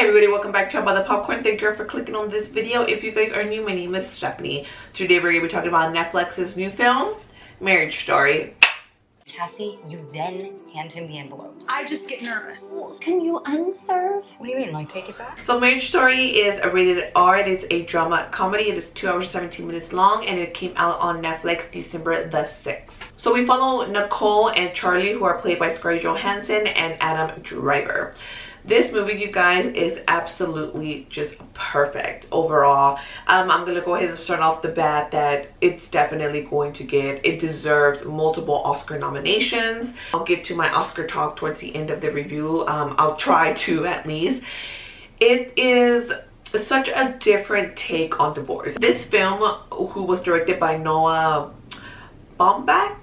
Hey everybody, welcome back to I'll Buy the Popcorn. Thank you for clicking on this video. If you guys are new, my name is Stephanie. Today we're going to be talking about Netflix's new film, Marriage Story. Cassie, you then hand him the envelope. I just get nervous. Can you unserve? What do you mean, like take it back? So Marriage Story is a rated R. It is a drama comedy. It is 2 hours 17 minutes long and it came out on Netflix December the 6th. So we follow Nicole and Charlie who are played by Scarlett Johansson and Adam Driver this movie you guys is absolutely just perfect overall. Um, i'm gonna go ahead and start off the bat that it's definitely going to get. It deserves multiple oscar nominations. I'll get to my oscar talk towards the end of the review. Um, i'll try to at least. It is such a different take on divorce. This film who was directed by noah baumbach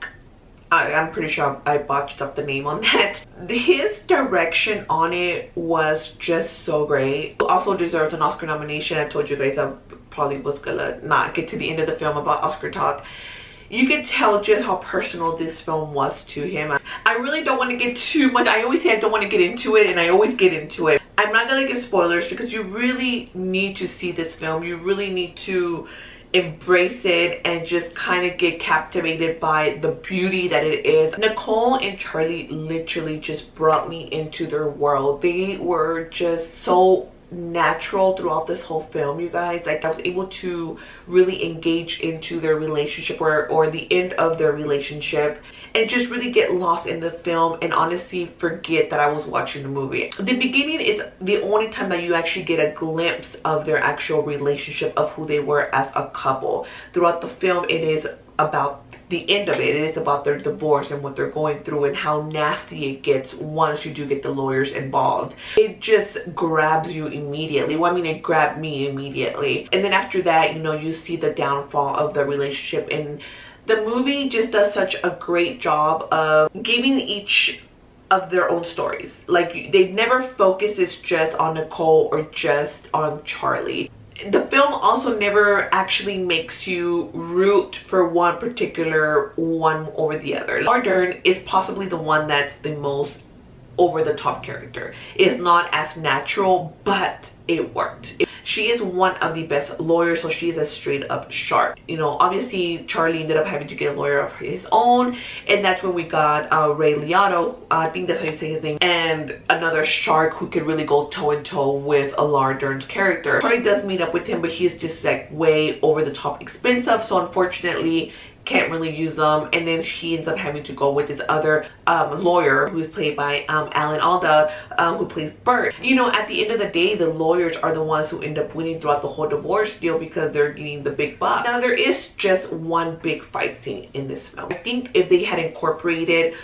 I, am pretty sure I botched up the name on that. His direction on it was just so great. Also deserves an Oscar nomination. I told you guys I probably was gonna not get to the end of the film about Oscar talk. You could tell just how personal this film was to him. I really don't want to get too much. I always say I don't want to get into it and I always get into it. I'm not gonna give spoilers because you really need to see this film. You really need to embrace it and just kind of get captivated by the beauty that it is. Nicole and Charlie literally just brought me into their world. They were just so natural throughout this whole film you guys. Like i was able to really engage into their relationship or or the end of their relationship and just really get lost in the film and honestly forget that i was watching the movie. The beginning is the only time that you actually get a glimpse of their actual relationship of who they were as a couple. Throughout the film it is about the end of it. It is about their divorce and what they're going through and how nasty it gets once you do get the lawyers involved. It just grabs you immediately. Well, I mean, it grabbed me immediately. And then after that, you know, you see the downfall of the relationship and the movie just does such a great job of giving each of their own stories. Like they never focuses just on Nicole or just on Charlie the film also never actually makes you root for one particular one over the other. Laura Dern is possibly the one that's the most over the top character. It's not as natural, but it worked. She is one of the best lawyers, so she's a straight up shark. You know, obviously Charlie ended up having to get a lawyer of his own, and that's when we got uh, Ray Liotta, I think that's how you say his name, and another shark who could really go toe in toe with a Laura Dern's character. Charlie does meet up with him, but he's just like way over the top expensive, so unfortunately can't really use them and then she ends up having to go with this other um, lawyer who's played by um, Alan Alda um, who plays Bert. You know at the end of the day the lawyers are the ones who end up winning throughout the whole divorce deal because they're getting the big bucks. Now there is just one big fight scene in this film. I think if they had incorporated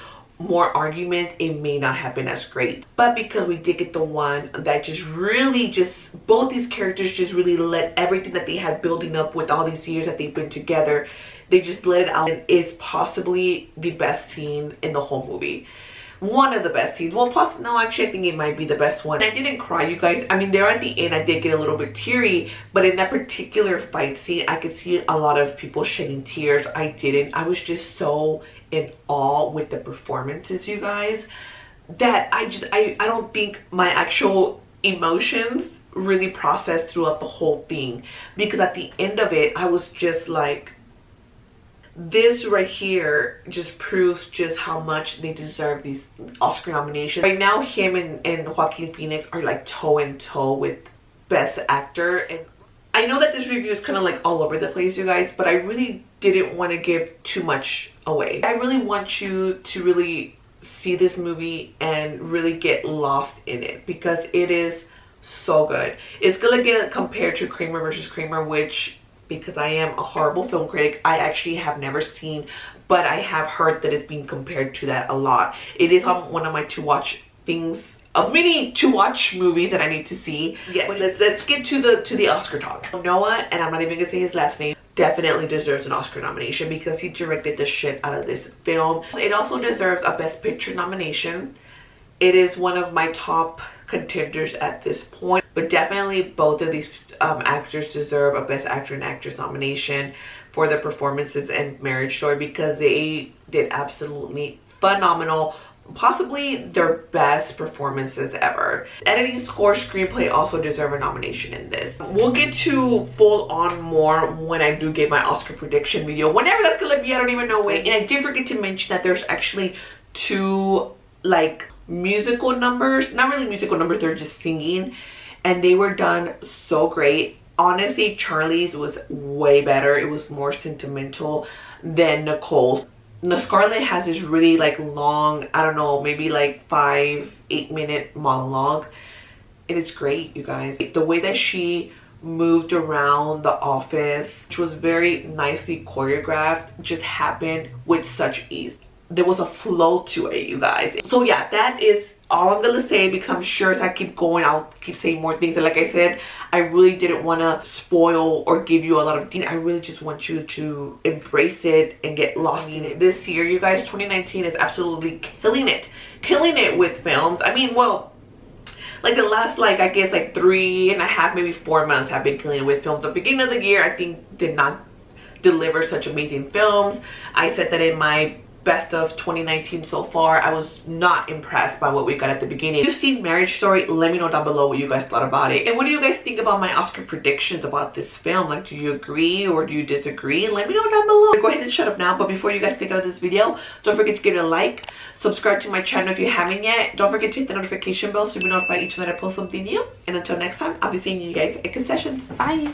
more arguments it may not have been as great. But because we did get the one that just really just both these characters just really let everything that they had building up with all these years that they've been together they just let it out. And is possibly the best scene in the whole movie. One of the best scenes. Well plus no actually i think it might be the best one. I didn't cry you guys. I mean there at the end i did get a little bit teary but in that particular fight scene i could see a lot of people shedding tears. I didn't. I was just so in awe with the performances you guys that i just i i don't think my actual emotions really processed throughout the whole thing because at the end of it i was just like this right here just proves just how much they deserve these Oscar nominations. Right now, him and, and Joaquin Phoenix are like toe in toe with Best Actor. And I know that this review is kind of like all over the place, you guys, but I really didn't want to give too much away. I really want you to really see this movie and really get lost in it because it is so good. It's gonna get compared to Kramer versus Kramer, which because I am a horrible film critic. I actually have never seen, but I have heard that it's being compared to that a lot. It is on one of my to watch things of many to watch movies that I need to see. Yeah, but let's let's get to the to the Oscar talk. Noah, and I'm not even gonna say his last name, definitely deserves an Oscar nomination because he directed the shit out of this film. It also deserves a Best Picture nomination. It is one of my top contenders at this point, but definitely both of these um, actors deserve a Best Actor and Actress nomination for their performances in Marriage Story because they did absolutely phenomenal possibly their best performances ever. Editing, score, screenplay also deserve a nomination in this. We'll get to full on more when I do get my Oscar prediction video. Whenever that's gonna be, I don't even know when. And I did forget to mention that there's actually two like musical numbers. Not really musical numbers, they're just singing. And they were done so great. Honestly, Charlie's was way better. It was more sentimental than Nicole's the Scarlett has this really like long, I don't know, maybe like five, eight minute monologue. And it's great, you guys. The way that she moved around the office, which was very nicely choreographed, just happened with such ease. There was a flow to it, you guys. So yeah, that is all I'm gonna say because I'm sure as I keep going I'll keep saying more things. And like I said I really didn't want to spoil or give you a lot of things. I really just want you to embrace it and get lost in it. Mm. This year you guys 2019 is absolutely killing it. Killing it with films. I mean well like the last like I guess like three and a half maybe four months have been killing it with films. The beginning of the year I think did not deliver such amazing films. I said that in my best of 2019 so far. I was not impressed by what we got at the beginning. If you've seen marriage story let me know down below what you guys thought about it. And what do you guys think about my oscar predictions about this film? Like do you agree or do you disagree? Let me know down below. Go ahead and shut up now but before you guys take out of this video don't forget to give it a like subscribe to my channel if you haven't yet. Don't forget to hit the notification bell so you'll be notified each time that i post something new. And until next time i'll be seeing you guys at concessions. Bye